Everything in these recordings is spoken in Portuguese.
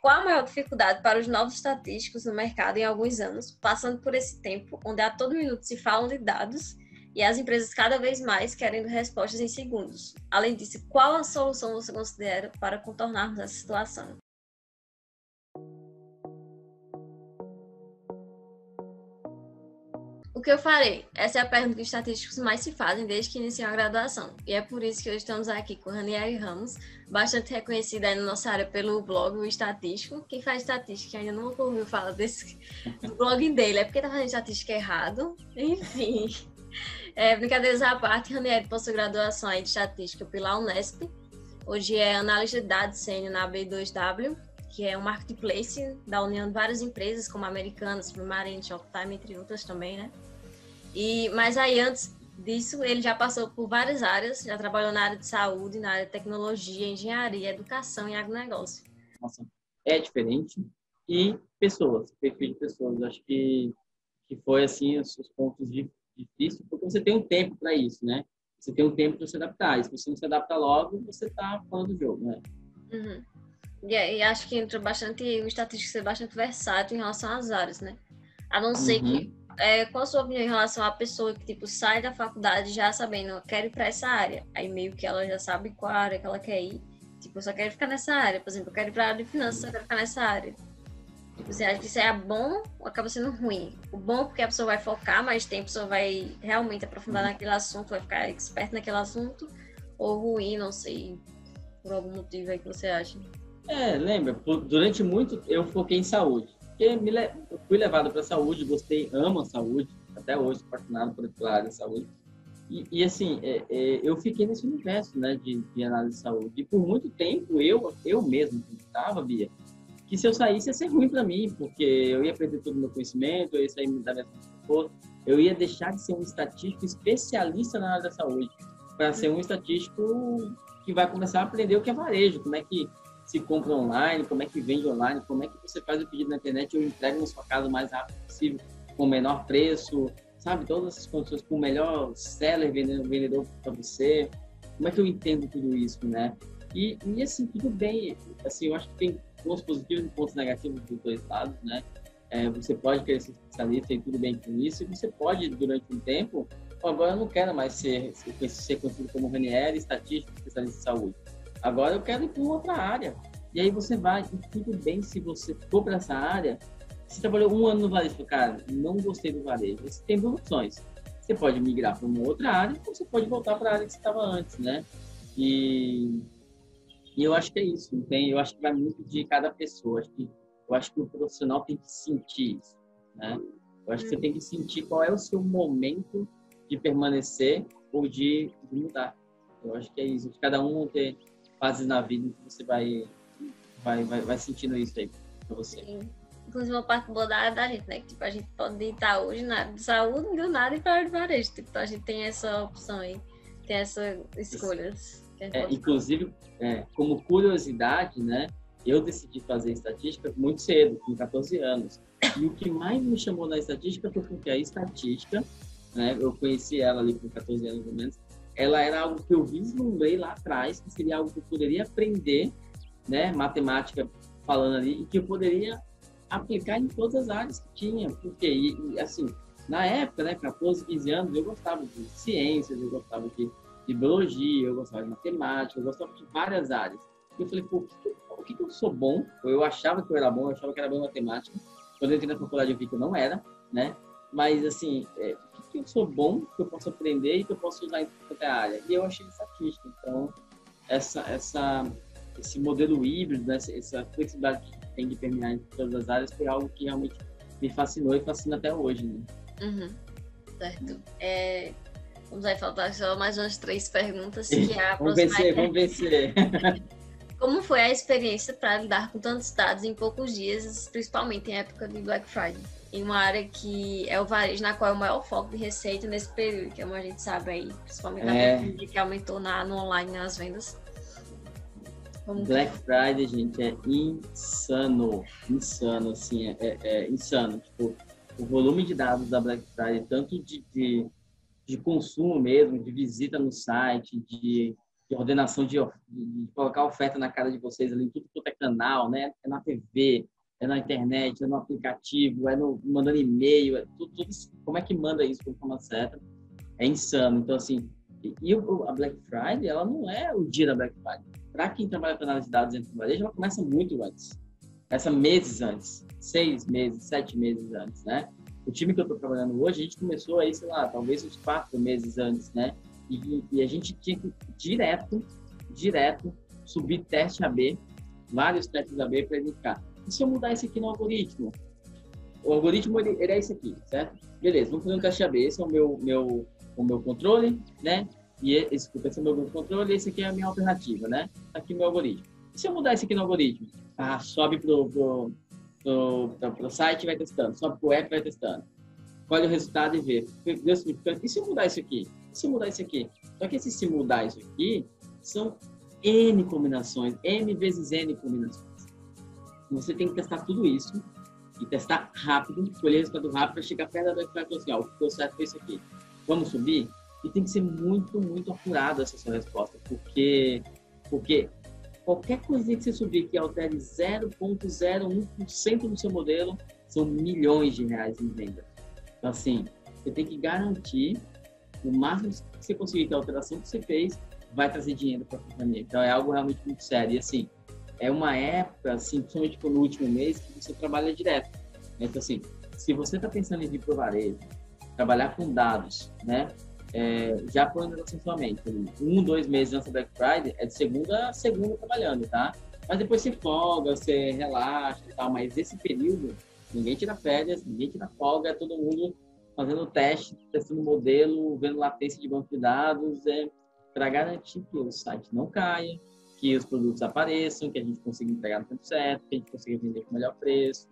qual a maior dificuldade para os novos estatísticos no mercado em alguns anos, passando por esse tempo onde a todo minuto se falam de dados e as empresas cada vez mais querendo respostas em segundos. Além disso, qual a solução você considera para contornarmos essa situação? O que eu farei? Essa é a pergunta que os estatísticos mais se fazem desde que iniciam a graduação. E é por isso que hoje estamos aqui com Ranieri Ramos, bastante reconhecida aí na nossa área pelo blog O Estatístico. Quem faz estatística ainda não ouviu falar desse do blog dele, é porque tá fazendo estatística errado. Enfim. É, brincadeiras à parte, Ranieri possui graduação em estatística pela Unesp. Hoje é analista de dados sênior na B2W, que é um marketplace da união de várias empresas, como Americanas, Submarine, Shoptime, entre outras também, né? E, mas aí, antes disso, ele já passou por várias áreas, já trabalhou na área de saúde, na área de tecnologia, engenharia, educação e agronegócio. Nossa, é diferente. E pessoas, perfil de pessoas. Acho que, que foi, assim, os, os pontos difíceis, porque você tem um tempo para isso, né? Você tem um tempo para se adaptar. E se você não se adapta logo, você está fora do jogo, né? Uhum. E, e, acho que entra bastante, o estatístico ser bastante versátil em relação às áreas, né? A não ser uhum. que é, qual a sua opinião em relação à pessoa que, tipo, sai da faculdade já sabendo, quero ir para essa área. Aí meio que ela já sabe qual área que ela quer ir. Tipo, eu só quero ficar nessa área. Por exemplo, eu quero ir para área de finanças, eu quero ficar nessa área. Tipo, você acha que isso é bom ou acaba sendo ruim? O bom é porque a pessoa vai focar mais tempo, a pessoa vai realmente aprofundar naquele assunto, vai ficar expert naquele assunto. Ou ruim, não sei, por algum motivo aí que você acha. É, lembra, durante muito eu foquei em saúde porque me le... fui levado para a saúde, gostei, amo a saúde, até hoje apaixonado por essa área de saúde. E, e assim, é, é, eu fiquei nesse universo né, de, de, análise de saúde. E por muito tempo, eu, eu mesmo acreditava, Bia, que se eu saísse ia ser ruim para mim, porque eu ia perder todo o meu conhecimento, eu ia sair da minha força, eu ia deixar de ser um estatístico especialista na área da saúde para ser um estatístico que vai começar a aprender o que é varejo, como é que se compra online, como é que vende online, como é que você faz o pedido na internet e eu na sua casa o mais rápido possível, com o menor preço, sabe? Todas essas condições, com o melhor seller vendedor para você. Como é que eu entendo tudo isso, né? E, e assim, tudo bem. Assim, eu acho que tem pontos positivos e pontos negativos dos dois lados, né? É, você pode querer ser especialista e tudo bem com isso, e você pode, durante um tempo, agora eu não quero mais ser, ser, ser conhecido como Ranieri, estatístico, especialista em saúde Agora eu quero ir para outra área. E aí você vai, e tudo bem se você for para essa área. Você trabalhou um ano no varejo, cara, não gostei do varejo. Você tem duas opções. Você pode migrar para uma outra área ou você pode voltar para a área que você estava antes, né? E, e eu acho que é isso. Tem, eu acho que vai muito de cada pessoa. Acho que, eu acho que o profissional tem que sentir isso, né? Eu acho que você tem que sentir qual é o seu momento de permanecer ou de, mudar. Eu acho que é isso. Cada um ter fases na vida que você vai, vai, vai, vai sentindo isso aí pra você. Sim. Inclusive, uma parte boa da da gente, né? Que, tipo, a gente pode estar hoje na área de saúde, do nada e para a área de varejo. Tipo, então, a gente tem essa opção aí, tem essas escolhas. É, inclusive, é, como curiosidade, né? Eu decidi fazer estatística muito cedo, com 14 anos. E o que mais me chamou na estatística foi porque a estatística, né? Eu conheci ela ali com 14 anos, pelo menos ela era algo que eu vislumbrei lá atrás, que seria algo que eu poderia aprender, né, matemática falando ali, e que eu poderia aplicar em todas as áreas que tinha, porque, e, e, assim, na época, né, 14, 15 anos, eu gostava de ciências, eu gostava de, de biologia, eu gostava de matemática, eu gostava de várias áreas. E eu falei, pô, o que, o que, eu sou bom? Eu achava que eu era bom, eu achava que era bom em matemática. Quando eu entrei na faculdade, eu vi que eu não era, né? Mas, assim, é, que eu sou bom, que eu posso aprender e que eu posso usar em qualquer área? E eu achei estatística. Então, essa, essa, esse modelo híbrido, né, essa flexibilidade que tem de terminar em todas as áreas foi algo que realmente me fascinou e fascina até hoje. Né? Uhum. Certo. É, vamos aí faltar só mais umas três perguntas. Que é vamos vencer, vamos vencer. Como foi a experiência para lidar com tantos dados em poucos dias, principalmente em época de Black Friday? Em uma área que é o varejo, na qual é o maior foco de receita nesse período, que é como a gente sabe aí, principalmente é. na que aumentou na, no online nas vendas. Black Friday, gente, é insano. Insano, assim, é, é, é, insano. Tipo, o volume de dados da Black Friday, tanto de, de, de consumo mesmo, de visita no site, de de ordenação de, de, colocar oferta na cara de vocês ali, tudo quanto é canal, né? É na TV, é na internet, é no aplicativo, é no mandando e-mail, é tudo, tudo como é que manda isso de forma certa? É insano. Então assim, e, e a Black Friday, ela não é o dia da Black Friday. Para quem trabalha com análise de dados dentro do varejo, ela começa muito antes. Começa meses antes, seis meses, sete meses antes, né? O time que eu estou trabalhando hoje, a gente começou aí, sei lá, talvez uns quatro meses antes, né? E, e a gente tinha que direto, direto, subir teste AB, vários testes AB para identificar. E se eu mudar isso aqui no algoritmo? O algoritmo, ele, ele é esse aqui, certo? Beleza, vamos fazer um teste AB. Esse é o meu, meu, o meu controle, né? E esse, esse é o meu controle, esse aqui é a minha alternativa, né? Aqui o meu algoritmo. E se eu mudar isso aqui no algoritmo? Ah, sobe pro, pro, pro, pro, pro site e vai testando, sobe pro app e vai testando. Olha o resultado e vê. E se eu mudar isso aqui? E se eu mudar isso aqui? Só que esse se mudar isso aqui são N combinações, M vezes N combinações. Você tem que testar tudo isso e testar rápido, colher resultado rápido para chegar perto da e assim, ó, o que deu certo foi isso aqui. Vamos subir? E tem que ser muito, muito apurado essa sua resposta, porque, porque qualquer coisinha que você subir que altere 0,01% do seu modelo são milhões de reais em venda. Então, assim, você tem que garantir o máximo que você conseguir que a alteração que você fez vai trazer dinheiro para a companhia. Então, é algo realmente muito sério. E, assim, é uma época, assim, principalmente no último mês, que você trabalha direto. Então, assim, se você está pensando em vir para o varejo, trabalhar com dados, né? É, já põe na sua mente. Um, dois meses antes da Black Friday é de segunda a segunda trabalhando, tá? Mas depois você folga, você relaxa e tal. Mas esse período, ninguém tira férias, ninguém tira folga, é todo mundo fazendo teste, testando modelo, vendo latência de banco de dados, é, para garantir que o site não caia, que os produtos apareçam, que a gente consiga entregar no tempo certo, que a gente consiga vender com melhor preço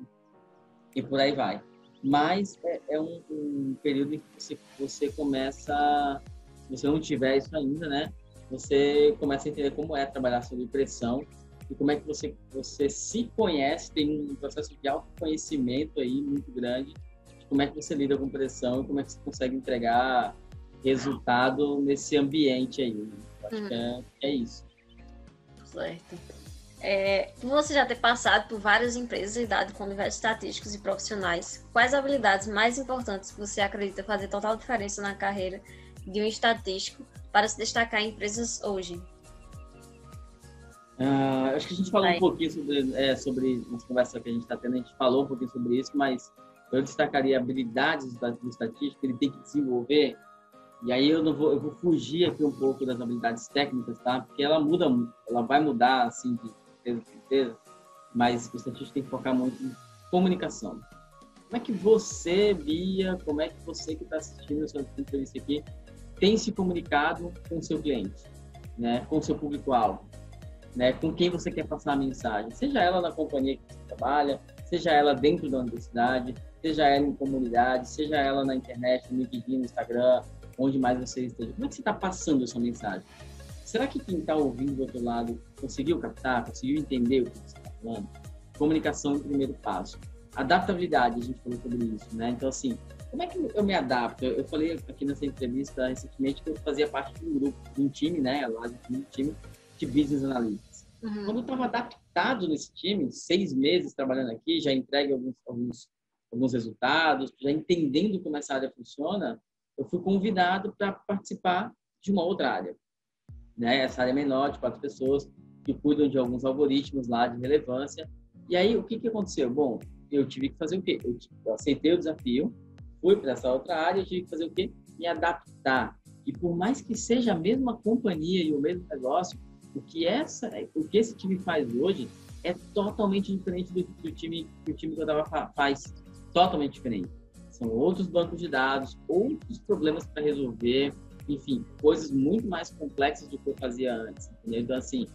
e por aí vai. Mas é, é um, um, período em que você, você começa, se você não tiver isso ainda, né? Você começa a entender como é trabalhar sob pressão e como é que você, você se conhece, tem um processo de autoconhecimento aí muito grande, de como é que você lida com pressão e como é que você consegue entregar resultado nesse ambiente aí. Né? Acho uhum. que é, é isso. Certo. É, por você já ter passado por várias empresas e lidado com diversos estatísticos e profissionais, quais habilidades mais importantes você acredita fazer total diferença na carreira de um estatístico para se destacar em empresas hoje? Uh, acho que a gente falou Vai. um pouquinho sobre, é, sobre nas conversas que a gente está tendo, a gente falou um pouquinho sobre isso, mas eu destacaria habilidades do estatístico que ele tem que desenvolver e aí eu não vou, eu vou fugir aqui um pouco das habilidades técnicas, tá? Porque ela muda, ela vai mudar assim de certeza, certeza. Mas o estatístico tem que focar muito em comunicação. Como é que você, Bia, como é que você que está assistindo essa entrevista aqui, tem se comunicado com o seu cliente, né? Com o seu público-alvo, né? Com quem você quer passar a mensagem, seja ela na companhia que você trabalha, seja ela dentro da universidade, seja ela em comunidade, seja ela na internet, no LinkedIn, no Instagram, onde mais você esteja. Como é que você está passando a sua mensagem? Será que quem está ouvindo do outro lado conseguiu captar, conseguiu entender o que você está falando? Comunicação é o primeiro passo. Adaptabilidade, a gente falou sobre isso, né? Então, assim, como é que eu me adapto? Eu falei aqui nessa entrevista recentemente que eu fazia parte de um grupo, de um time, né? Lá de um time de Business Analytics. Uhum. Quando eu estava adaptado nesse time, seis meses trabalhando aqui, já entregue alguns, alguns, alguns resultados, já entendendo como essa área funciona, eu fui convidado para participar de uma outra área. Né? Essa área menor, de quatro pessoas, que cuidam de alguns algoritmos lá de relevância. E aí, o que, que aconteceu? Bom, eu tive que fazer o quê? Eu, eu aceitei o desafio, fui para essa outra área, tive que fazer o quê? Me adaptar. E por mais que seja a mesma companhia e o mesmo negócio, o que, essa, o que esse time faz hoje é totalmente diferente do que o time que o time que eu dava faz. Totalmente diferente. São outros bancos de dados, outros problemas para resolver, enfim, coisas muito mais complexas do que eu fazia antes. Entendeu? Então, assim,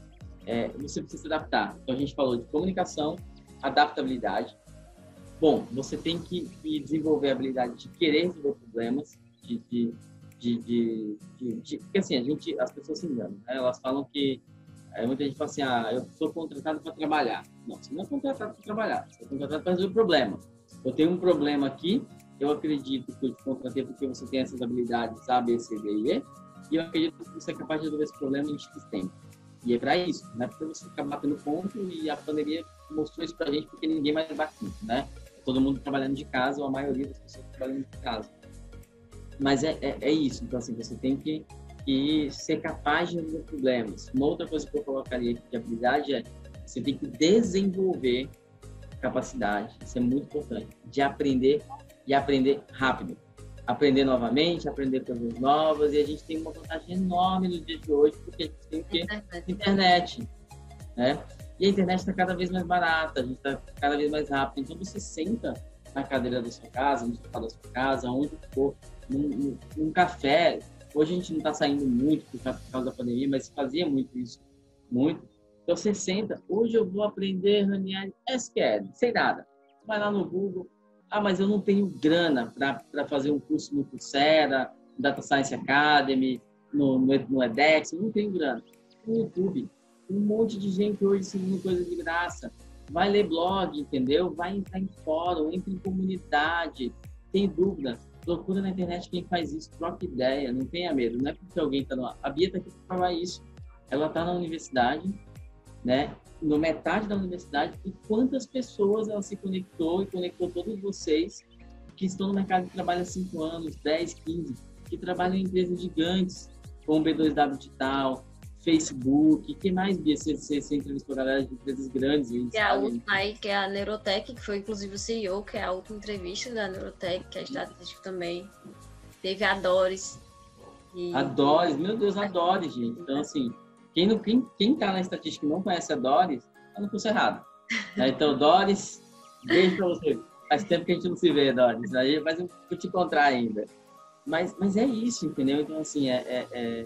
é, você precisa se adaptar. Então, a gente falou de comunicação, adaptabilidade. Bom, você tem que desenvolver a habilidade de querer resolver problemas, de, de, de, de, porque assim, a gente, as pessoas se enganam, né? Elas falam que é, muita gente fala assim, ah, eu sou contratado para trabalhar. Não, você não é contratado para trabalhar, você é contratado para resolver problema. Eu tenho um problema aqui, eu acredito que eu te contratei porque você tem essas habilidades A, B, C, D e E, E eu acredito que você é capaz de resolver esse problema em X tempo. E é para isso, não é para você ficar batendo ponto e a pandemia mostrou isso para a gente porque ninguém mais bate né? Todo mundo trabalhando de casa, ou a maioria das pessoas trabalhando de casa. Mas é, é, é isso, então assim, você tem que, que ser capaz de resolver problemas. Uma outra coisa que eu colocaria aqui de habilidade é você tem que desenvolver capacidade, isso é muito importante, de aprender e aprender rápido. Aprender novamente, aprender coisas novas, e a gente tem uma vantagem enorme no dia de hoje, porque a gente tem o quê? Internet. internet né? E a internet está cada vez mais barata, a gente está cada vez mais rápido. Então você senta na cadeira da sua casa, no sofá da sua casa, onde for, num, num, num café. Hoje a gente não está saindo muito por causa da pandemia, mas fazia muito isso, muito. Então você senta, hoje eu vou aprender Ranieri SQL, sem nada. Vai lá no Google, ah, mas eu não tenho grana para fazer um curso no Coursera, Data Science Academy, no, no, no edX, eu não tenho grana. No YouTube, um monte de gente hoje ensinando coisa de graça. Vai ler blog, entendeu? Vai entrar em fórum, entra em comunidade. Tem dúvida? Procura na internet quem faz isso, troca ideia, não tenha medo. Não é porque alguém está no. A Bia está aqui para falar isso. Ela está na universidade, né? No metade da universidade, e quantas pessoas ela se conectou e conectou todos vocês que estão no mercado de trabalho há 5 anos, 10, 15, que trabalham em empresas gigantes, como B2W Digital, Facebook, que mais, Bia, você, você, você entrevistou galera de empresas grandes? Que é a última aí, que é a Neurotech, que foi inclusive o CEO, que é a última entrevista da Neurotech, que é estatístico também. Teve a Doris. E... A Doris, meu Deus, a Doris, gente. Então, assim, quem, não, quem, quem tá na estatística e não conhece a Doris, tá no curso errado. Né? Então, Doris, beijo pra você. Faz tempo que a gente não se vê, Doris. Aí, mas eu vou te encontrar ainda. Mas, mas é isso, entendeu? Então, assim, é, é, é,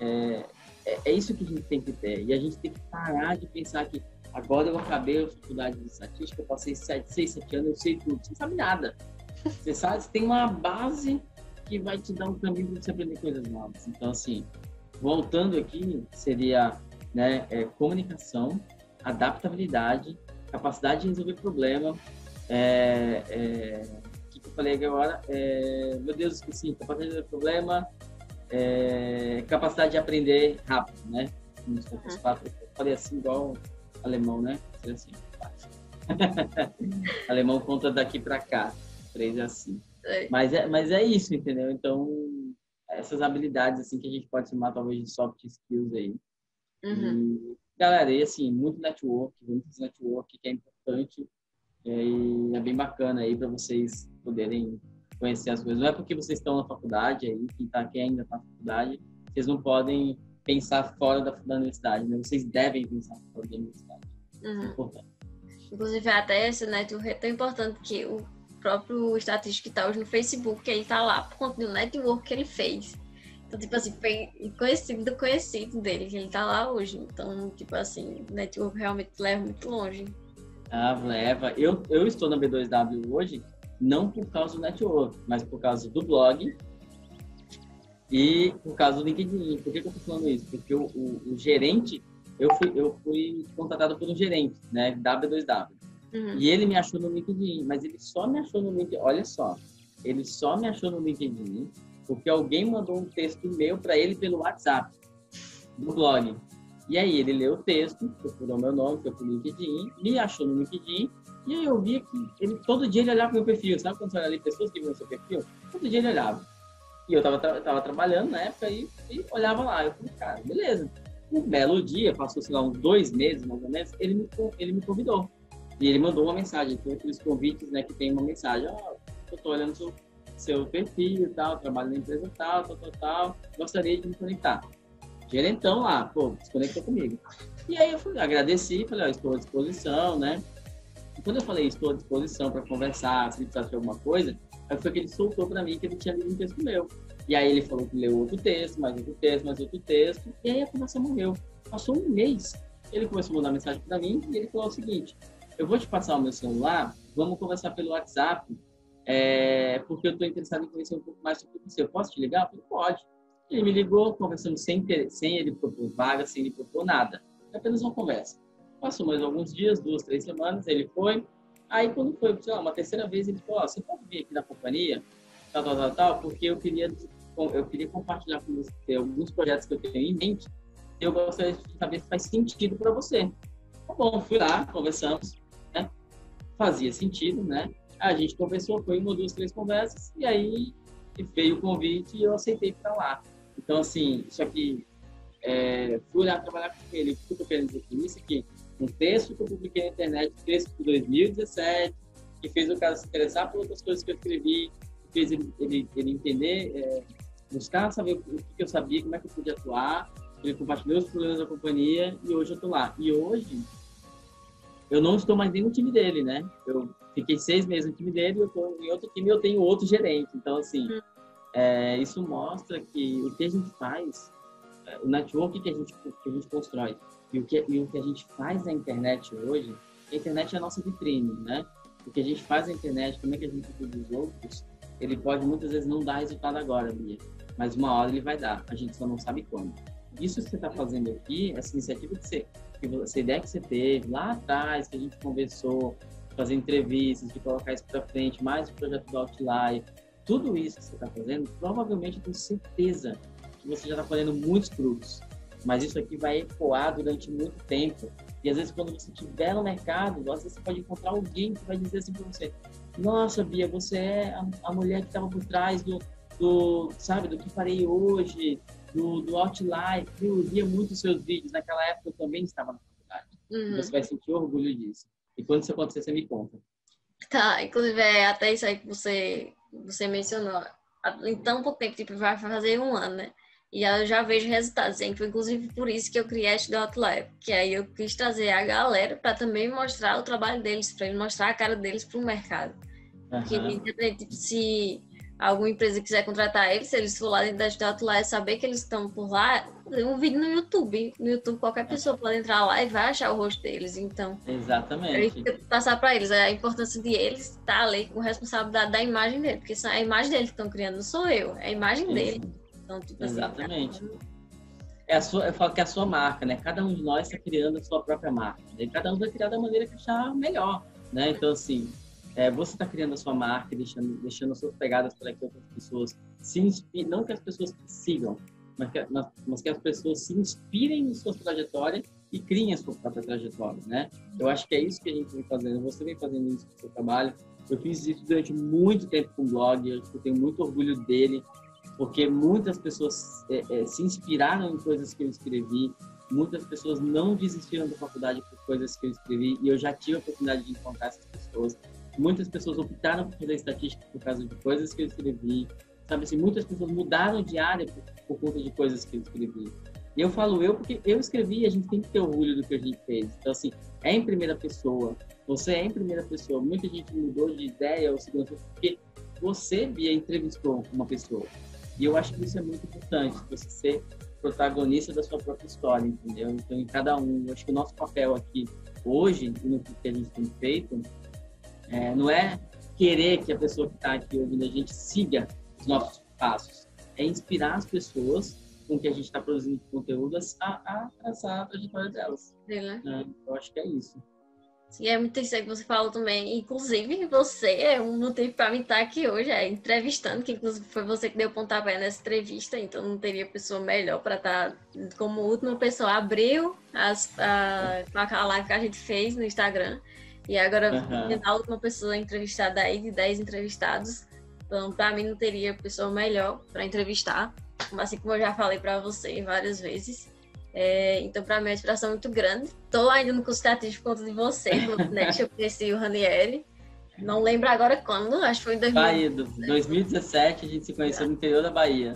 é é, é, isso que a gente tem que ter. E a gente tem que parar de pensar que agora eu acabei a faculdade de estatística, eu passei 6, 7 anos, eu sei tudo. Você não sabe nada. Você sabe, você tem uma base que vai te dar um caminho para você aprender coisas novas. Então, assim, voltando aqui, seria né, é, comunicação, adaptabilidade, capacidade de resolver problema. É, é, o que eu falei agora? É, meu Deus, esqueci. Capacidade de resolver problema, é, capacidade de aprender rápido, né? Nos uhum. quatro, eu falei assim igual alemão, né? Assim, alemão conta daqui para cá, três é assim. É. Mas é, mas é isso, entendeu? Então essas habilidades assim que a gente pode chamar talvez de soft skills aí. Uhum. E, galera, e assim muito network, muitos network que é importante e é bem bacana aí para vocês poderem conhecer as coisas. Não é porque vocês estão na faculdade aí, quem, tá, quem ainda está na faculdade, vocês não podem pensar fora da, da universidade, né? Vocês devem pensar fora da universidade. Uhum. É importante. Inclusive, até esse network é tão importante que o próprio estatístico que está hoje no Facebook, ele está lá por conta do network que ele fez. Então, tipo assim, foi conhecido do conhecido dele, que ele está lá hoje. Então, tipo assim, o network realmente leva muito longe. Ah, leva. Eu, eu estou na B2W hoje não por causa do network, mas por causa do blog e por causa do LinkedIn. Por que, que eu estou falando isso? Porque o, o, o, gerente, eu fui, eu fui contratado por um gerente, né, W2W. Uhum. E ele me achou no LinkedIn, mas ele só me achou no LinkedIn. Olha só, ele só me achou no LinkedIn porque alguém mandou um texto meu para ele pelo WhatsApp do blog. E aí ele leu o texto, procurou meu nome, foi pro LinkedIn, me achou no LinkedIn e aí eu via que ele, todo dia ele olhava pro meu perfil. Sabe quando você olha ali pessoas que viam seu perfil? Todo dia ele olhava. E eu tava, tava trabalhando na época e, e olhava lá. Eu falei, cara, beleza. Um belo dia, passou, sei lá, uns dois meses mais ou menos, ele me, ele me convidou. E ele mandou uma mensagem, tem aqueles convites, né, que tem uma mensagem, ó, oh, eu tô olhando seu, seu perfil e tal, trabalho na empresa tal, tal, tal, tal, gostaria de me conectar. Gerentão lá, pô, se conectou comigo. E aí eu fui, agradeci, falei, ó, estou à disposição, né? E quando eu falei, estou à disposição para conversar, se precisasse de alguma coisa, aí foi que ele soltou para mim que ele tinha lido um texto meu. E aí ele falou que leu outro texto, mais outro texto, mais outro texto, e aí a conversa morreu. Passou um mês, ele começou a mandar mensagem para mim e ele falou o seguinte: eu vou te passar o meu celular, vamos conversar pelo WhatsApp, é, porque eu estou interessado em conhecer um pouco mais sobre você. Eu posso te ligar? Eu falei, pode. Ele me ligou, conversando sem, sem ele propor vaga, sem ele propor nada. É apenas uma conversa. Passou mais alguns dias, duas, três semanas, ele foi. Aí quando foi, sei lá, uma terceira vez, ele falou, oh, você pode vir aqui na companhia, tal, tal, tal, tal, porque eu queria eu queria compartilhar com você alguns projetos que eu tenho em mente. Eu gostaria de saber se faz sentido para você. Tá bom, fui lá, conversamos? Fazia sentido, né? A gente conversou, foi uma, duas, três conversas, e aí veio o convite e eu aceitei para lá. Então, assim, isso aqui, é, fui lá trabalhar com ele. O que eu querendo dizer com isso? Que um texto que eu publiquei na internet, texto de 2017, que fez o cara se interessar por outras coisas que eu escrevi, que fez ele, ele, ele entender, é, buscar saber o que eu sabia, como é que eu podia atuar. Ele compartilhou os problemas da companhia e hoje eu estou lá. E hoje, eu não estou mais nem no time dele, né? Eu fiquei seis meses no time dele, eu estou em outro time e eu tenho outro gerente. Então, assim, hum. é, isso mostra que o que a gente faz, é, o network que a gente, que a gente constrói e o, que, e o que a gente faz na internet hoje, a internet é a nossa vitrine, né? O que a gente faz na internet, como é que a gente cuida dos outros, ele pode muitas vezes não dar resultado agora, Bia, mas uma hora ele vai dar, a gente só não sabe quando. Isso que você está fazendo aqui, essa iniciativa que você, que ideia que você teve lá atrás, que a gente conversou, fazer entrevistas, de colocar isso para frente, mais o projeto do Outlier, tudo isso que você está fazendo, provavelmente eu tenho certeza que você já está fazendo muitos truques, mas isso aqui vai ecoar durante muito tempo. E às vezes quando você estiver no mercado, às vezes você pode encontrar alguém que vai dizer assim para você: Nossa, Bia, você é a, a mulher que estava por trás do, do, sabe, do que farei hoje, do, do Outlife. Eu via muito seus vídeos. Naquela época eu também estava na faculdade. Uhum. Você vai sentir orgulho disso. E quando isso acontecer, você me conta. Tá, inclusive é até isso aí que você, você mencionou. Em tão pouco tempo, tipo, vai fazer um ano, né? E eu já vejo resultados. Inclusive por isso que eu criei a Lab. Que aí eu quis trazer a galera para também mostrar o trabalho deles, para mostrar a cara deles para o mercado. Uhum. Que tipo, se alguma empresa quiser contratar eles, se eles for lá dentro da Studio Lab, saber que eles estão por lá, um vídeo no YouTube. No YouTube qualquer pessoa pode entrar lá e vai achar o rosto deles. Então, exatamente. Passar para eles a importância de eles estar ali com responsabilidade da imagem dele, porque é a imagem dele que estão criando, não sou eu, é a imagem dele. Então, tipo assim, Exatamente. Assim, é a sua, eu falo que é a sua marca, né? Cada um de nós está criando a sua própria marca. Né? Cada um vai criar da maneira que achar melhor, né? Então, assim, é, você está criando a sua marca, deixando, deixando as suas pegadas para que outras pessoas se inspirem, não que as pessoas sigam, mas que, mas que as pessoas se inspirem em suas trajetórias e criem a sua própria trajetória, né? Eu acho que é isso que a gente vem fazendo. Você vem fazendo isso com o seu trabalho. Eu fiz isso durante muito tempo com o blog, eu tenho muito orgulho dele porque muitas pessoas é, é, se inspiraram em coisas que eu escrevi, muitas pessoas não desistiram da faculdade por coisas que eu escrevi e eu já tive a oportunidade de encontrar essas pessoas. Muitas pessoas optaram por fazer estatística por causa de coisas que eu escrevi. Sabe assim, muitas pessoas mudaram de área por, por conta de coisas que eu escrevi. E eu falo eu porque eu escrevi e a gente tem que ter orgulho do que a gente fez. Então, assim, é em primeira pessoa. Você é em primeira pessoa. Muita gente mudou de ideia ou segurança porque você, Bia, entrevistou uma pessoa. E eu acho que isso é muito importante, você ser protagonista da sua própria história, entendeu? Então, em cada um, eu acho que o nosso papel aqui hoje, no que a gente tem feito, é, não é querer que a pessoa que está aqui ouvindo a gente siga os nossos passos, é inspirar as pessoas com que a gente está produzindo conteúdo a, traçar a trajetória delas. É, né? Eu acho que é isso. E é muito interessante que você falou também. Inclusive, você é um motivo para mim estar aqui hoje, é, entrevistando, que inclusive foi você que deu pontapé nessa entrevista, então não teria pessoa melhor para estar como última pessoa. Abriu as, a, a live que a gente fez no Instagram. E agora uhum. a última pessoa entrevistada aí, de 10 entrevistados. Então, para mim, não teria pessoa melhor para entrevistar. Assim como eu já falei para você várias vezes. É, então, para mim, é uma inspiração muito grande. Estou ainda no curso teatro por conta de você, né? eu conheci o Ranieri. Não lembro agora quando, acho que foi em 2017. Bahia, 2017 a gente se conheceu é. no interior da Bahia.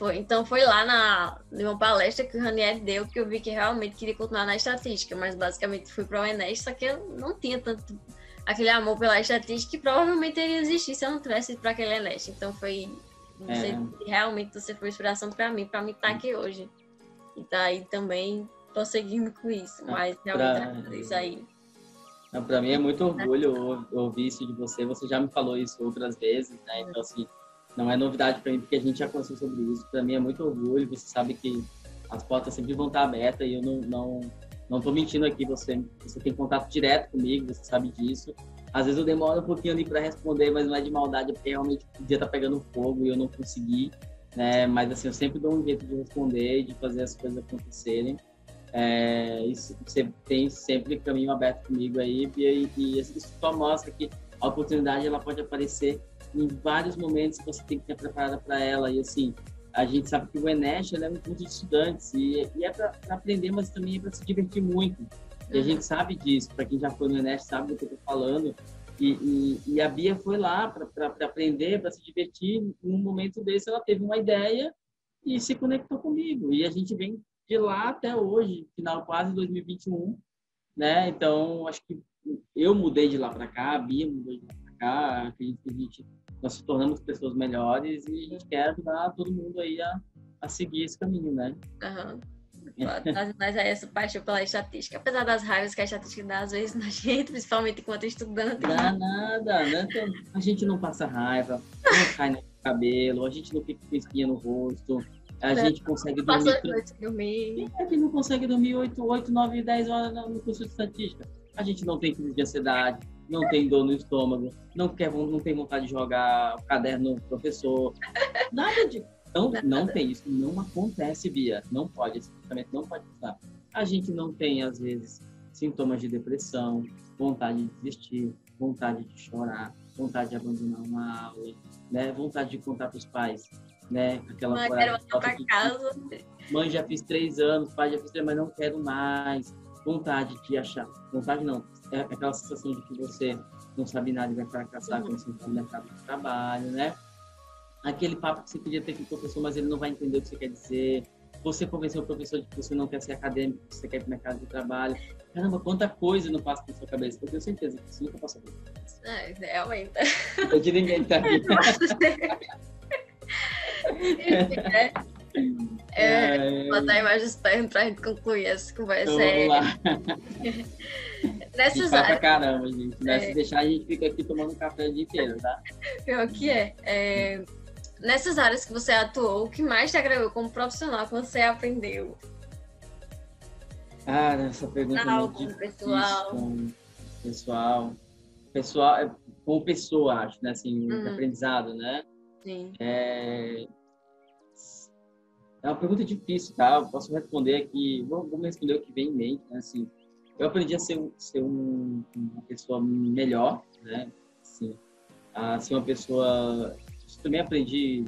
Foi, então foi lá na uma palestra que o Ranieri deu que eu vi que realmente queria continuar na estatística, mas basicamente fui para o Enes, só que eu não tinha tanto aquele amor pela estatística que provavelmente teria existido se eu não tivesse ido para aquele Enes. Então foi é. realmente você foi inspiração para mim, para mim estar aqui hoje. E tá aí também prosseguindo com isso, mas realmente pra... isso aí. Para mim é muito orgulho ouvir isso de você. Você já me falou isso outras vezes, né? Então, assim, não é novidade para mim, porque a gente já conversou sobre isso. Para mim é muito orgulho. Você sabe que as portas sempre vão estar abertas e eu não, não, não tô mentindo aqui. Você, você tem contato direto comigo, você sabe disso. Às vezes eu demoro um pouquinho ali para responder, mas não é de maldade, é porque realmente o dia tá pegando fogo e eu não consegui. né? Mas assim, eu sempre dou um jeito de responder, de fazer as coisas acontecerem. É, isso, você tem sempre caminho aberto comigo aí e, e isso só mostra que a oportunidade ela pode aparecer em vários momentos que você tem que estar preparada para ela. E assim a gente sabe que o Enes é um curso de estudantes e, e é para aprender mas também é para se divertir muito. E a gente sabe disso para quem já foi no Enes sabe do que eu estou falando. E, e, e, a Bia foi lá para aprender para se divertir. Num momento desse ela teve uma ideia e se conectou comigo. E a gente vem de lá até hoje, final quase 2021, né? Então, acho que eu mudei de lá para cá, a Bia mudou de lá cá, acredito que a gente, nós se tornamos pessoas melhores e a gente quer ajudar todo mundo aí a, a seguir esse caminho, né? Uhum. Mas é essa paixão pela estatística, apesar das raivas que a estatística dá às vezes na gente, principalmente enquanto estudante. Dá nada, né? Então, a gente não passa raiva, não cai no cabelo, a gente não fica com espinha no rosto, a é. gente consegue dormir. Dormir. Quem é que não consegue dormir 8, 8, 9, 10 horas no curso de estatística? A gente não tem crise de ansiedade, não tem dor no estômago, não, quer, não tem vontade de jogar o caderno no professor. Nada de. Não, não tem isso, não acontece, Bia. Não pode, esse pensamento não pode estar. A gente não tem, às vezes, sintomas de depressão, vontade de desistir, vontade de chorar, vontade de abandonar uma aula, né? vontade de contar para os pais né? Aquela não, quero voltar para casa. Mãe, já fiz três anos, pai, já fiz três, mas não quero mais. Vontade de achar. Vontade não. É aquela sensação de que você não sabe nada e vai fracassar uhum. quando você está no mercado de trabalho, né? Aquele papo que você queria ter com o professor, mas ele não vai entender o que você quer dizer. Você convenceu o professor de que você não quer ser acadêmico, que você quer ir para o mercado de trabalho. Caramba, quanta coisa não passa na sua cabeça. Eu tenho certeza que isso nunca passou por É, realmente. Eu de ninguém tá aqui. é, é, botar a imagem externa pra gente concluir essa conversa. Vamos é... lá. Nessas áreas. pra caramba, gente. Né? É... Se deixar, a gente fica aqui tomando café o dia inteiro, tá? Pior que é. é. Nessas áreas que você atuou, o que mais te agregou como profissional que você aprendeu? Cara, essa pergunta é muito difícil. Pessoal. Pessoal. Pessoal, é, como pessoa, acho, né? Assim, uhum. aprendizado, né? Sim. É... é uma pergunta difícil, tá? Eu posso responder aqui, vou, vou responder o que vem em mente, né? Assim, eu aprendi a ser, ser um, uma pessoa melhor, né? Assim, a ser uma pessoa... Também aprendi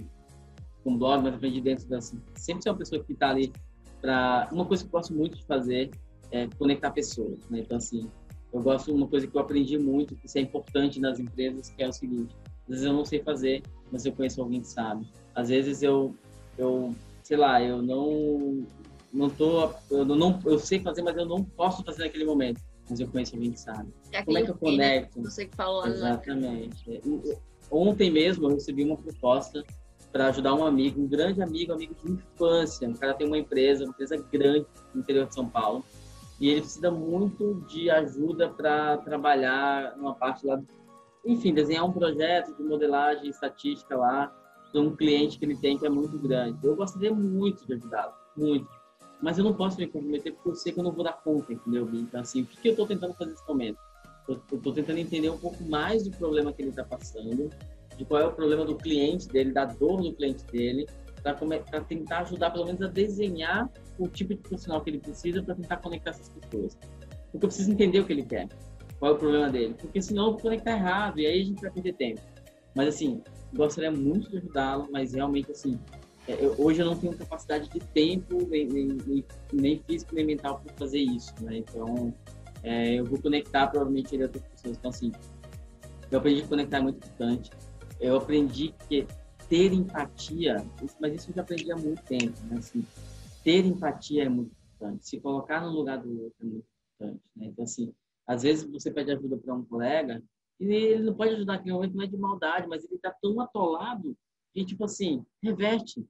com blog, mas aprendi dentro da... Assim, sempre ser uma pessoa que está ali para... Uma coisa que eu gosto muito de fazer é conectar pessoas, né? Então, assim, eu gosto uma coisa que eu aprendi muito, que isso é importante nas empresas, que é o seguinte, às vezes eu não sei fazer, mas eu conheço alguém que sabe. Às vezes eu, eu sei lá, eu não, não tô, eu não, eu sei fazer, mas eu não posso fazer naquele momento. Mas eu conheço alguém que sabe. É Como é que eu conecto? Né? Você que falou. Exatamente. Né? Ontem mesmo eu recebi uma proposta para ajudar um amigo, um grande amigo, amigo de infância. O cara tem uma empresa, uma empresa grande no interior de São Paulo. E ele precisa muito de ajuda para trabalhar numa parte lá enfim, desenhar um projeto de modelagem estatística lá de um cliente que ele tem que é muito grande. Eu gostaria muito de ajudá-lo, muito. Mas eu não posso me comprometer porque eu sei que eu não vou dar conta, entendeu, Então, assim, o que, eu estou tentando fazer nesse momento? Eu estou tentando entender um pouco mais do problema que ele está passando, de qual é o problema do cliente dele, da dor do cliente dele, para tentar ajudar, pelo menos, a desenhar o tipo de profissional que ele precisa para tentar conectar essas pessoas. Porque eu preciso entender o que ele quer qual é o problema dele. Porque senão eu vou conectar errado e aí a gente vai perder tempo. Mas assim, gostaria muito de ajudá-lo, mas realmente assim, eu, hoje eu não tenho capacidade de tempo, nem, nem, nem físico, nem mental para fazer isso, né? Então, é, eu vou conectar provavelmente ele a outras pessoas. Então, assim, eu aprendi a conectar é muito importante. Eu aprendi que ter empatia, mas isso eu já aprendi há muito tempo, né? Assim, ter empatia é muito importante. Se colocar no lugar do outro é muito importante, né? Então, assim, às vezes você pede ajuda para um colega e ele não pode ajudar naquele momento, não é de maldade, mas ele está tão atolado que, tipo assim, reverte.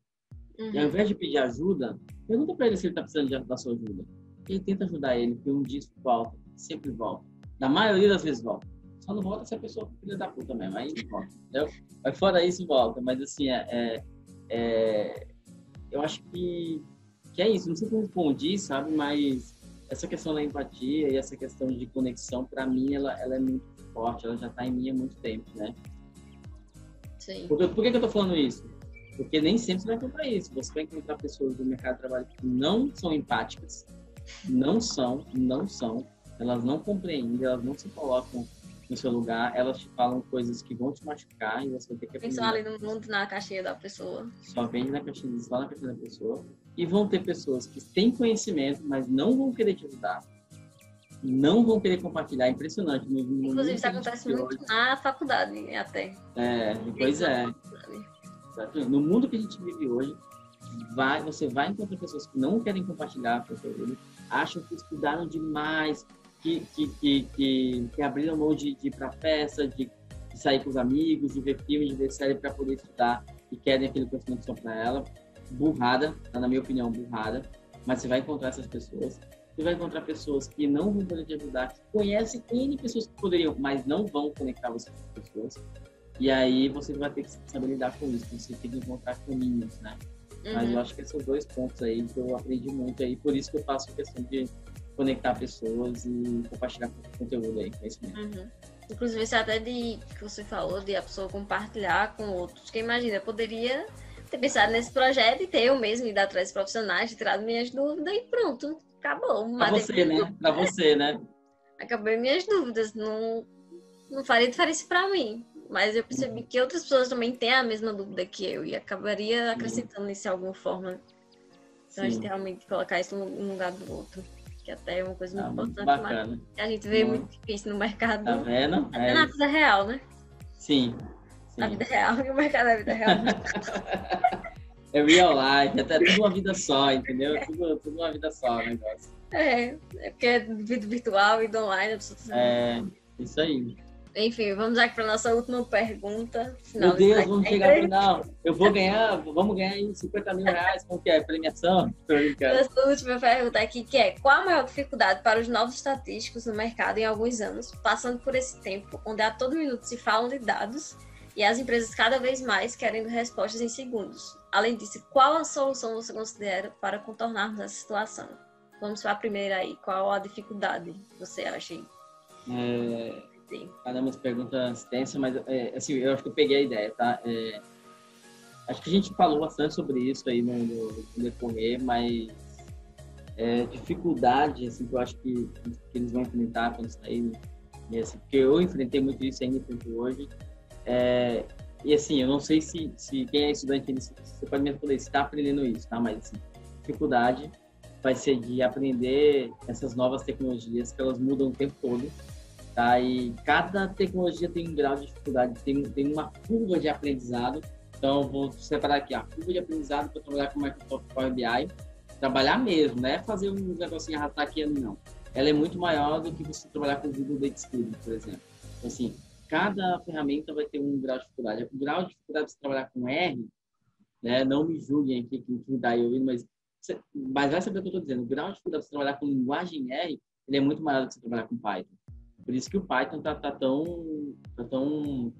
Uhum. E ao invés de pedir ajuda, pergunta para ele se ele está precisando da sua ajuda. Ele tenta ajudar ele, porque um disco volta, sempre volta. Na maioria das vezes volta. Só não volta se a pessoa filha da puta mesmo, aí volta, entendeu? Mas fora isso, volta. Mas assim, é, é, é, eu acho que, que é isso. Não sei se eu respondi, sabe? Mas essa questão da empatia e essa questão de conexão, para mim, ela, ela é muito forte, ela já está em mim há muito tempo, né? Sim. Por, por que, que eu estou falando isso? Porque nem sempre você vai encontrar isso. Você vai encontrar pessoas do mercado de trabalho que não são empáticas, não são, não são, elas não compreendem, elas não se colocam no seu lugar, elas te falam coisas que vão te machucar e você vai ter que aprender. Pensar ali no mundo, na caixinha da pessoa. Só vende na caixinha, só na caixinha da pessoa. E vão ter pessoas que têm conhecimento, mas não vão querer te ajudar. Não vão querer compartilhar. É impressionante. No, no Inclusive, isso acontece muito hoje. na faculdade, até. É, pois é. No mundo que a gente vive hoje, vai, você vai encontrar pessoas que não querem compartilhar conteúdo, acham que estudaram demais, que, que, que, que, que abriram mão de, de ir para festa, de, de, sair com os amigos, de ver filme, de ver série para poder estudar e querem aquele conhecimento só para ela. Burrada, tá, na minha opinião, burrada. Mas você vai encontrar essas pessoas. Você vai encontrar pessoas que não vão poder te ajudar, que conhecem N pessoas que poderiam, mas não vão conectar você com as pessoas. E aí você vai ter que saber lidar com isso. Você tem que encontrar caminhos, né? Uhum. Mas eu acho que esses dois pontos aí que eu aprendi muito aí. Por isso que eu faço questão de conectar pessoas e compartilhar conteúdo aí, conhecimento. Uhum. Inclusive, isso até de que você falou, de a pessoa compartilhar com outros. Que imagina, eu poderia ter pensado nesse projeto e ter eu mesmo ido atrás de profissionais, tirado minhas dúvidas e pronto, acabou. Pra você, né? Pra você, né? Acabei minhas dúvidas, não, não faria diferença para mim. Mas eu percebi uhum. que outras pessoas também têm a mesma dúvida que eu e acabaria acrescentando isso de alguma forma. Então, Sim. a gente realmente colocar isso um lugar do outro que até é uma coisa muito ah, importante, bacana. mas a gente vê muito difícil no mercado. Tá vendo? Até é. na vida real, né? Sim. Sim. Na vida real e o mercado da vida real. é real life, até tudo uma vida só, entendeu? Tudo, tudo uma vida só o negócio. É, é porque é vida virtual e online. É, isso aí. Enfim, vamos aqui para nossa última pergunta. Meu Deus, vamos chegar no final. Eu vou ganhar, vamos ganhar aí 50 mil reais, como que é? Premiação? Nossa última pergunta aqui, que é qual a maior dificuldade para os novos estatísticos no mercado em alguns anos, passando por esse tempo, onde a todo minuto se falam de dados e as empresas cada vez mais querendo respostas em segundos. Além disso, qual a solução você considera para contornarmos essa situação? Vamos para a primeira aí. Qual a dificuldade você acha aí? É Sim. Caramba, as perguntas tensas, mas é, assim, eu acho que eu peguei a ideia, tá? É, acho que a gente falou bastante sobre isso aí no, no, no decorrer, mas é, dificuldade, assim, que eu acho que, que eles vão enfrentar quando saírem, assim, porque eu enfrentei muito isso ainda hoje, é, e assim, eu não sei se, se quem é estudante, você pode me responder se está aprendendo isso, tá? Mas assim, dificuldade vai ser de aprender essas novas tecnologias que elas mudam o tempo todo Tá? E cada tecnologia tem um grau de dificuldade, tem, tem uma curva de aprendizado. Então, vou separar aqui a curva de aprendizado para trabalhar com Microsoft Power BI. Trabalhar mesmo, não é fazer um negocinho arrastar aqui não. Ela é muito maior do que você trabalhar com o Google Data Studio, por exemplo. Então, assim, cada ferramenta vai ter um grau de dificuldade. O grau de dificuldade de trabalhar com R, né, não me julguem aqui quem está aí ouvindo, mas, mas vai saber o que eu estou dizendo. O grau de dificuldade de trabalhar com linguagem R, ele é muito maior do que você trabalhar com Python. Por isso que o Python está tá tão, tá tão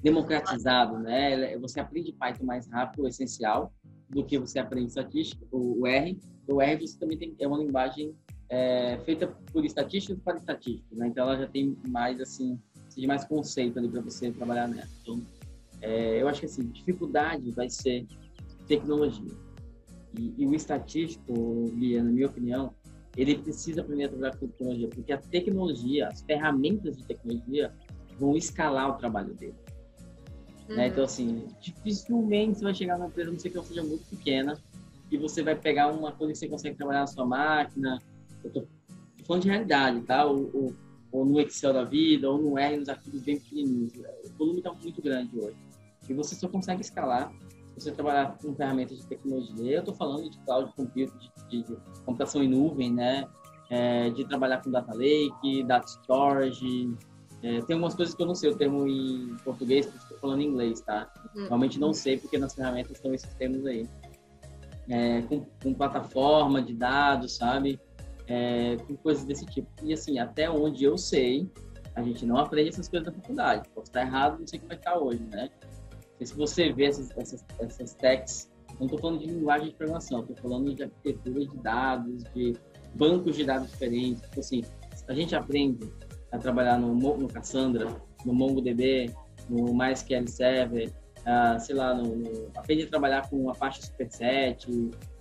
democratizado, né? Você aprende Python mais rápido, o essencial, do que você aprende estatística, o R. O R você também tem, é uma linguagem é, feita por estatísticos para estatísticos, né? Então ela já tem mais assim, de mais conceito ali para você trabalhar nela. Então, é, eu acho que assim, dificuldade vai ser tecnologia. E, e o estatístico, Lia, na minha opinião, ele precisa aprender a trabalhar com tecnologia, porque a tecnologia, as ferramentas de tecnologia vão escalar o trabalho dele. Né? Uhum. Né? Então, assim, dificilmente você vai chegar numa empresa, não sei que ela seja muito pequena, e você vai pegar uma coisa que você consegue trabalhar na sua máquina. Eu tô falando de realidade, tá? Ou, ou, ou no Excel da vida, ou no R, nos arquivos bem pequenininhos. O volume está muito grande hoje. E você só consegue escalar você trabalhar com ferramentas de tecnologia. Eu estou falando de cloud computing, de, de, computação em nuvem, né? É, de trabalhar com data lake, data storage. É, tem algumas coisas que eu não sei o termo em português, porque estou falando em inglês, tá? Uhum. Realmente não sei, porque nas ferramentas estão esses termos aí. É, com, com, plataforma de dados, sabe? É, com coisas desse tipo. E assim, até onde eu sei, a gente não aprende essas coisas na faculdade. Posso estar errado, não sei como é está hoje, né? se você vê essas, essas, essas techs, não estou falando de linguagem de programação, estou falando de arquitetura de dados, de bancos de dados diferentes. Tipo assim, a gente aprende a trabalhar no, no Cassandra, no MongoDB, no MySQL Server, uh, sei lá, no, no, aprende a trabalhar com Apache Superset,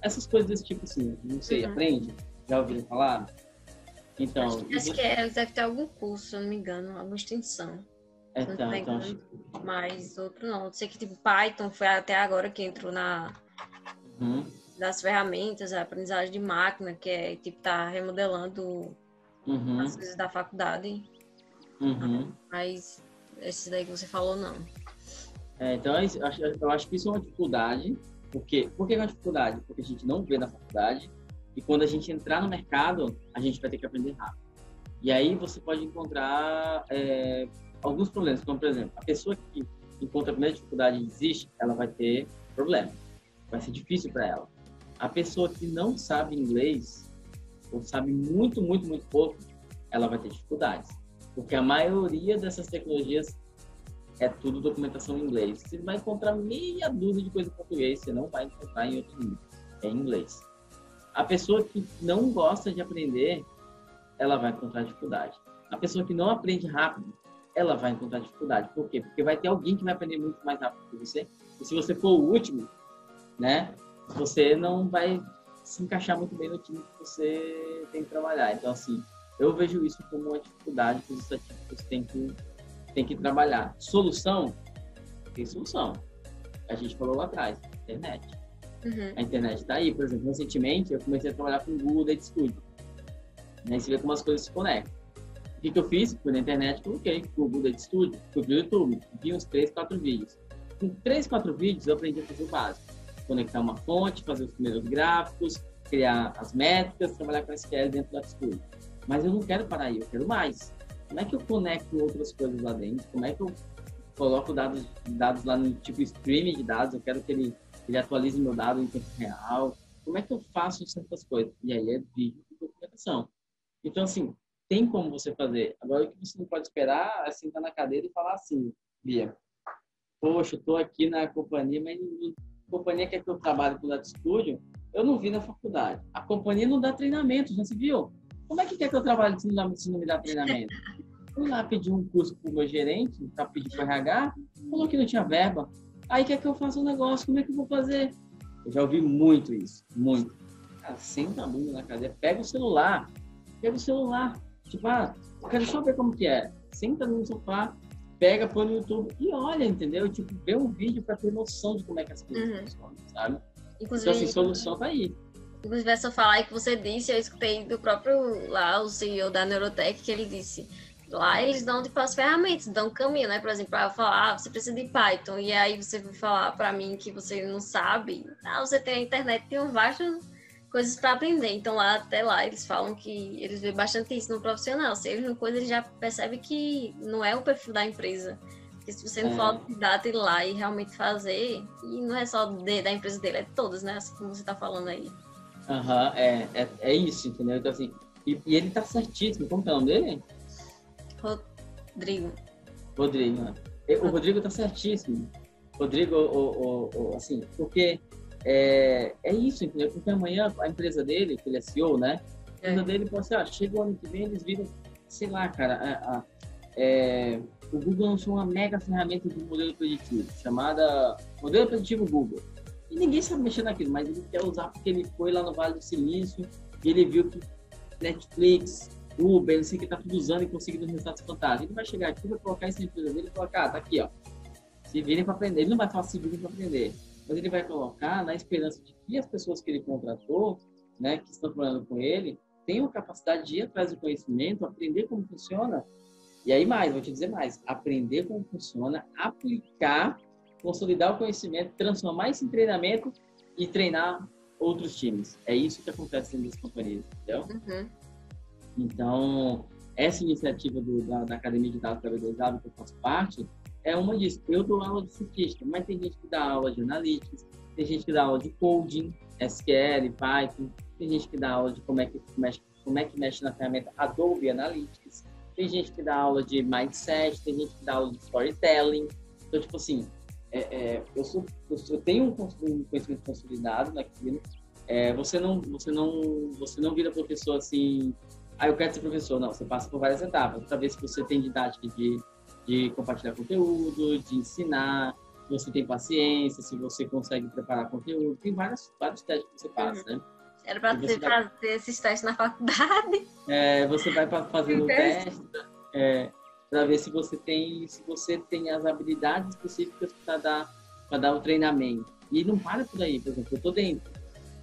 essas coisas desse tipo assim, não sei, uhum. aprende? Já ouviram falar? Então, acho, acho que é, deve ter algum curso, se eu não me engano, alguma extensão. É, não tá, então, acho... Mas outro não. Eu sei que tipo Python foi até agora que entrou na uhum. das ferramentas, a aprendizagem de máquina, que é tipo tá remodelando uhum. as coisas da faculdade. Uhum. Mas esses daí que você falou não. É, então eu acho, eu acho que isso é uma dificuldade. Porque, por que é uma dificuldade? Porque a gente não vê na faculdade e quando a gente entrar no mercado, a gente vai ter que aprender rápido. E aí você pode encontrar é, alguns problemas, como por exemplo, a pessoa que encontra a primeira dificuldade e desiste, ela vai ter problema. Vai ser difícil para ela. A pessoa que não sabe inglês, ou sabe muito, muito, muito pouco, ela vai ter dificuldades. Porque a maioria dessas tecnologias é tudo documentação em inglês. Você vai encontrar meia dúzia de coisa em português, você não vai encontrar em outro língua. É em inglês. A pessoa que não gosta de aprender, ela vai encontrar dificuldade. A pessoa que não aprende rápido, ela vai encontrar dificuldade. Por quê? Porque vai ter alguém que vai aprender muito mais rápido que você. E se você for o último, né, você não vai se encaixar muito bem no time que você tem que trabalhar. Então, assim, eu vejo isso como uma dificuldade que os estatísticos têm que, têm que trabalhar. Solução? Tem solução. A gente falou lá atrás, internet. Uhum. A internet está aí. Por exemplo, recentemente eu comecei a trabalhar com o Google Data Studio. Né? Você vê como as coisas se conectam que, que eu fiz? Fui na internet, coloquei Google Data Studio, fui pro YouTube, vi uns 3, 4 vídeos. Com 3, 4 vídeos eu aprendi a fazer o básico. Conectar uma fonte, fazer os primeiros gráficos, criar as métricas, trabalhar com SQL dentro do Studio. Mas eu não quero parar aí, eu quero mais. Como é que eu conecto outras coisas lá dentro? Como é que eu coloco dados, dados lá no tipo streaming de dados? Eu quero que ele, ele atualize meu dado em tempo real. Como é que eu faço certas coisas? E aí é vídeo de documentação. Então, assim, tem como você fazer. Agora, o que você não pode esperar é sentar na cadeira e falar assim, Bia, poxa, eu tô aqui na companhia, mas a companhia quer que eu trabalhe com o Data Studio, eu não vi na faculdade. A companhia não dá treinamento, já se viu? Como é que quer que eu trabalhe se não, se não me dá treinamento? Fui lá pedir um curso para o meu gerente, para pedir para RH, falou que não tinha verba. Aí quer que eu faça um negócio, como é que eu vou fazer? Eu já ouvi muito isso, muito. Cara, senta a bunda na cadeira, pega o celular, pega o celular, Tipo, ah, eu quero só ver como que é. Senta no sofá, pega, põe no YouTube e olha, entendeu? Tipo, vê um vídeo para ter noção de como é que as coisas uhum. funcionam, sabe? Inclusive, então, assim, solução tá aí. Inclusive, essa fala aí que você disse, eu escutei do próprio lá, o CEO da Neurotech, que ele disse lá eles dão tipo as ferramentas, dão caminho, né? Por exemplo, para falar, ah, você precisa de Python, e aí você vai falar para mim que você não sabe, ah, você tem a internet, tem um vasto coisas para aprender. Então lá até lá eles falam que eles veem bastante isso no profissional. Se eles não coisa, ele já percebe que não é o perfil da empresa. Porque se você não é. for data ir lá e realmente fazer, e não é só de, da empresa dele, é de todas, né? Assim como você está falando aí. Aham, uhum, é, é, é isso, entendeu? Então assim, e, e ele tá certíssimo. Como é o nome dele? Rodrigo. Rodrigo, né? O Rodrigo tá certíssimo. Rodrigo, o, o, o, assim, porque é, é isso, entendeu? Porque amanhã a empresa dele, que ele é CEO, né? A empresa é. dele pode ser, ah, chega o ano que vem, eles viram, sei lá, cara, a, a, é, o Google lançou uma mega ferramenta de modelo preditivo, chamada Modelo Preditivo Google. E ninguém sabe mexer naquilo, mas ele quer usar porque ele foi lá no Vale do Silício e ele viu que Netflix, Uber, não sei o que, tá tudo usando e conseguindo resultados fantásticos. Ele vai chegar aqui, vai colocar isso na empresa dele e colocar, ah, tá aqui, ó. Se virem para aprender. Ele não vai falar se virem para aprender mas ele vai colocar na esperança de que as pessoas que ele contratou, né, que estão trabalhando com ele, tenham capacidade de ir atrás do conhecimento, aprender como funciona. E aí mais, vou te dizer mais, aprender como funciona, aplicar, consolidar o conhecimento, transformar isso em treinamento e treinar outros times. É isso que acontece das companhias, entendeu? Uhum. Então, essa iniciativa do, da, da, Academia de Dados Trabalhadores que eu faço parte, é uma disso. Eu dou aula de estatística, mas tem gente que dá aula de analytics, tem gente que dá aula de coding, SQL, Python, tem gente que dá aula de como é que mexe, como é que mexe na ferramenta Adobe Analytics, tem gente que dá aula de mindset, tem gente que dá aula de storytelling. Então, tipo assim, é, é, eu, sou, eu, tenho um, um conhecimento consolidado naquilo. É, você não, você não, você não vira professor assim. Ah, eu quero ser professor. Não, você passa por várias etapas. Talvez se você tem didática de de compartilhar conteúdo, de ensinar, você tem paciência, se você consegue preparar conteúdo. Tem vários, vários testes que você passa, uhum. né? Era para ter vai... fazer esses testes na faculdade. É, você vai fazendo o teste é, para ver se você tem se você tem as habilidades específicas para dar para dar o treinamento. E não para por aí, por exemplo, eu tô dentro,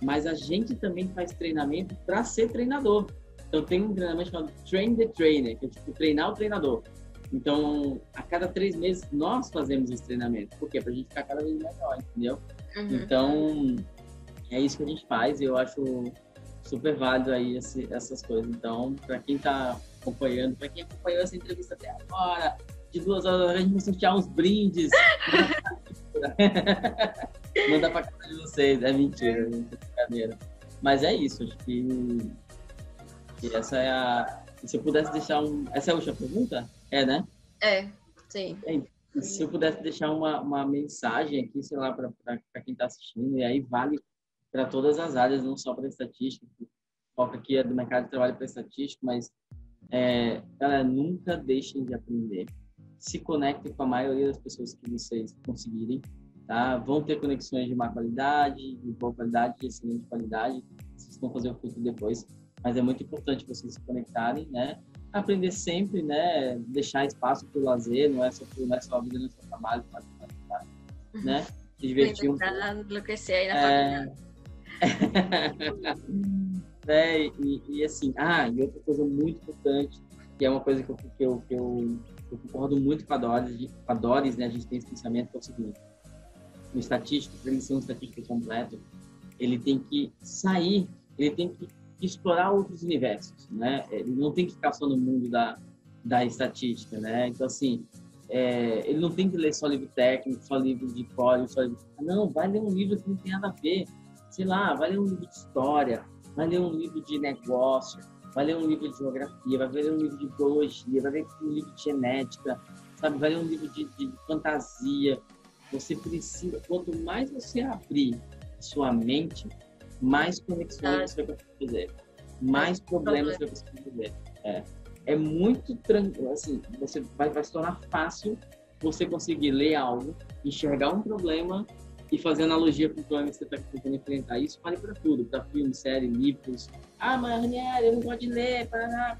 mas a gente também faz treinamento para ser treinador. Então tem um treinamento chamado Train the Trainer, que é tipo treinar o treinador. Então, a cada três meses nós fazemos esse treinamento. Por quê? Para a gente ficar cada vez melhor, entendeu? Uhum. Então, é isso que a gente faz e eu acho super válido aí esse, essas coisas. Então, para quem está acompanhando, para quem acompanhou essa entrevista até agora, de duas horas a gente vai sortear uns brindes. Manda para casa de vocês, é mentira, é brincadeira. Mas é isso, acho que, que essa é a. Se eu pudesse deixar um. Essa é a última pergunta? É, né? É, sim. É, se eu pudesse deixar uma, uma mensagem aqui, sei lá, para quem está assistindo, e aí vale para todas as áreas, não só para estatística. O foco aqui é do mercado de trabalho para estatística, mas é, galera, nunca deixem de aprender. Se conectem com a maioria das pessoas que vocês conseguirem. Tá? Vão ter conexões de má qualidade, de boa qualidade, de excelente qualidade. Vocês vão fazer o fruto depois. Mas é muito importante vocês se conectarem, né? Aprender sempre, né? Deixar espaço para o lazer, não é só, não é só a vida, não é só trabalho, né? Se divertir um pouco. Enlouquecer aí na é... né? E, e, assim, ah, e outra coisa muito importante, que é uma coisa que eu, que eu, que eu, eu concordo muito com a Doris, com a Doris, né? A gente tem esse pensamento que é o seguinte, no estatístico, para ele ser um estatístico completo, ele tem que sair, ele tem que explorar outros universos, né? Ele não tem que ficar só no mundo da, da estatística, né? Então, assim, é, ele não tem que ler só livro técnico, só livro de código, só livro... Não, vai ler um livro que não tem nada a ver sei lá, vai ler um livro de história, vai ler um livro de negócio, vai ler um livro de geografia, vai ler um livro de biologia, vai ler um livro de genética, sabe? Vai ler um livro de, de fantasia. Você precisa, quanto mais você abrir sua mente, mais conexões você vai conseguir fazer, mais problemas você vai conseguir fazer. É, é muito tranquilo, assim, você vai, vai se tornar fácil você conseguir ler algo, enxergar um problema e fazer analogia com o problema que você está tentando enfrentar. Isso vale para tudo, para filme, série, livros. Ah, mas Ranieri, eu não gosto de ler, Paraná,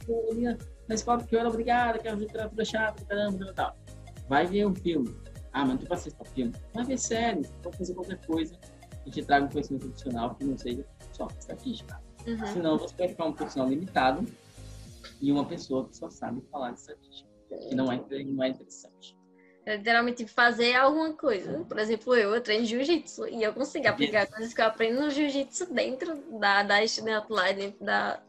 na escola porque eu era obrigada, que é uma literatura chata, caramba, tal. Vai ver um filme. Ah, mas não paciência para filme. Vai ver série, pode fazer qualquer coisa que te traga um conhecimento profissional que não seja só estatística. Uhum. Senão você vai ficar um profissional limitado e uma pessoa que só sabe falar de estatística, que não é, não é interessante. É literalmente fazer alguma coisa. Por exemplo, eu, eu treino jiu-jitsu e eu consigo aplicar coisas que eu aprendo no jiu-jitsu dentro da, da estudante lá, dentro da,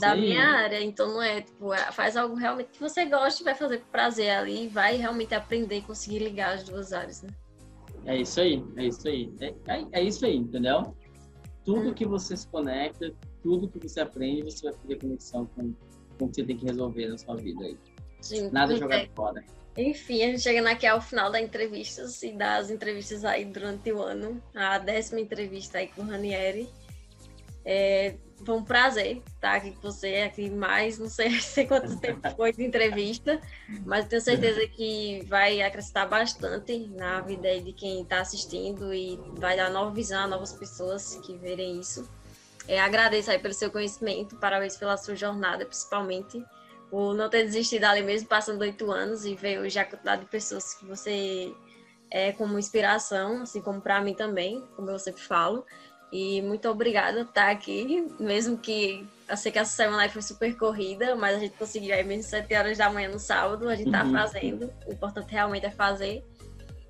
da minha área. Então não é, tipo, é, faz algo realmente que você gosta e vai fazer com prazer ali e vai realmente aprender e conseguir ligar as duas áreas, né? É isso aí, é isso aí. É, é, é isso aí, entendeu? Tudo hum. que você se conecta, tudo que você aprende, você vai fazer conexão com, com o que você tem que resolver na sua vida aí. Sim, Nada jogado fora. Enfim, a gente chegando aqui ao final da entrevista e das entrevistas aí durante o ano. A décima entrevista aí com o Ranieri. É, foi um prazer estar aqui com você, aqui mais, não sei, sei quanto tempo foi de entrevista, mas tenho certeza que vai acrescentar bastante na vida de quem está assistindo e vai dar nova visão a novas pessoas que verem isso. É, agradeço aí pelo seu conhecimento, parabéns pela sua jornada, principalmente por não ter desistido ali mesmo, passando oito anos e ver hoje a quantidade de pessoas que você é como inspiração, assim como para mim também, como eu sempre falo. E muito obrigada por estar aqui, mesmo que eu sei que essa semana foi super corrida, mas a gente conseguiu aí mesmo sete horas da manhã no sábado, a gente tá uhum. fazendo. O importante realmente é fazer.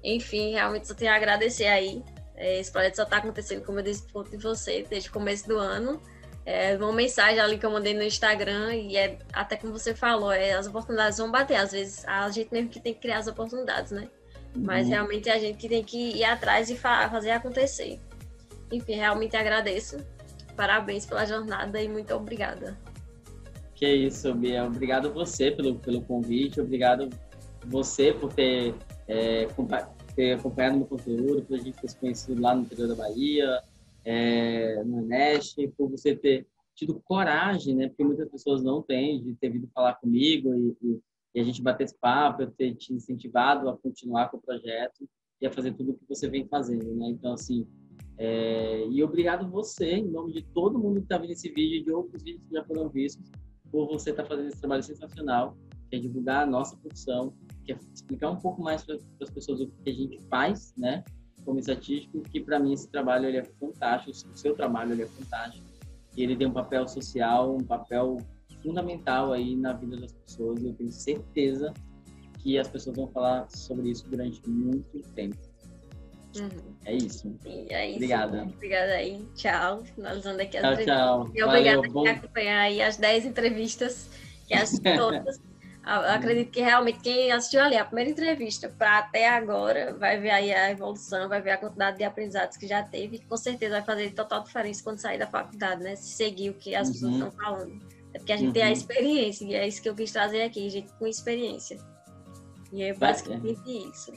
Enfim, realmente só tenho a agradecer aí. É, esse projeto só está acontecendo, como eu disse, por conta de você, desde o começo do ano é uma mensagem ali que eu mandei no Instagram e é até como você falou, é, as oportunidades vão bater. Às vezes a gente mesmo que tem que criar as oportunidades, né? Mas uhum. realmente a gente que tem que ir atrás e fa fazer acontecer. Enfim, realmente agradeço. Parabéns pela jornada e muito obrigada. Que isso, Bia. Obrigado você pelo, pelo convite. Obrigado você por ter, é, ter acompanhado meu conteúdo, por a gente ter se conhecido lá no interior da Bahia é, no Neste, por você ter tido coragem, né? Porque muitas pessoas não têm, de ter vindo falar comigo e, e, e a gente bater esse papo, eu ter te incentivado a continuar com o projeto. e a fazer tudo o que você vem fazendo, né? Então, assim, é... e obrigado você, em nome de todo mundo que está vendo esse vídeo e de outros vídeos que já foram vistos, por você estar tá fazendo esse trabalho sensacional, que é divulgar a nossa profissão, que é explicar um pouco mais para as pessoas o que a gente faz, né? Como estatístico, que para mim esse trabalho ele é fantástico, o seu trabalho ele é fantástico, e ele tem um papel social, um papel fundamental aí na vida das pessoas. E eu tenho certeza que as pessoas vão falar sobre isso durante muito tempo. Uhum. É isso. Sim, é isso. Obrigada. Obrigada aí. Tchau. Finalizando aqui a tchau, tchau. E obrigada Valeu, por bom... acompanhar aí as 10 entrevistas que assisti todas. acredito que realmente quem assistiu ali a primeira entrevista para até agora vai ver aí a evolução, vai ver a quantidade de aprendizados que já teve com certeza vai fazer total diferença quando sair da faculdade, né? Se seguir o que as uhum. pessoas estão falando. É porque a gente uhum. tem a uhum. experiência, e é isso que eu quis trazer aqui, gente com experiência. E é basicamente vai, isso.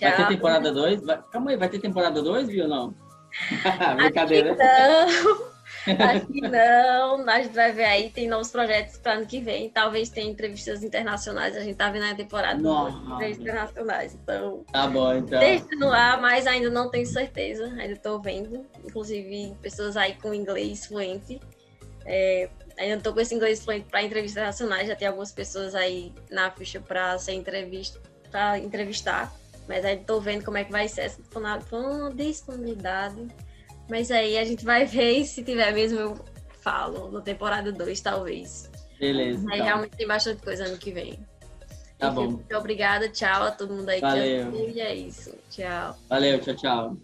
É. Vai ter temporada 2? Calma aí, vai ter temporada 2, viu ou não? Brincadeira. Não. Acho que não. A gente vai ver aí, tem novos projetos para ano que vem. Talvez tenha entrevistas internacionais. A gente tá vendo a temporada entrevistas internacionais. Então. Tá bom, então. Deixa no ar, mas ainda não tenho certeza. Ainda estou vendo. Inclusive, pessoas aí com inglês fluente. É, ainda não tô com esse inglês fluente para entrevistas nacionais, já tem algumas pessoas aí na ficha para ser entrevista, para entrevistar, mas aí tô vendo como é que vai ser essa disponibilidade. Mas aí a gente vai ver e se tiver mesmo eu falo na temporada 2, talvez. Beleza. Aí então. realmente tem bastante coisa ano que vem. Tá Enfim, bom. Muito obrigada, tchau a todo mundo aí Valeu. E é isso. Tchau. Valeu, tchau, tchau.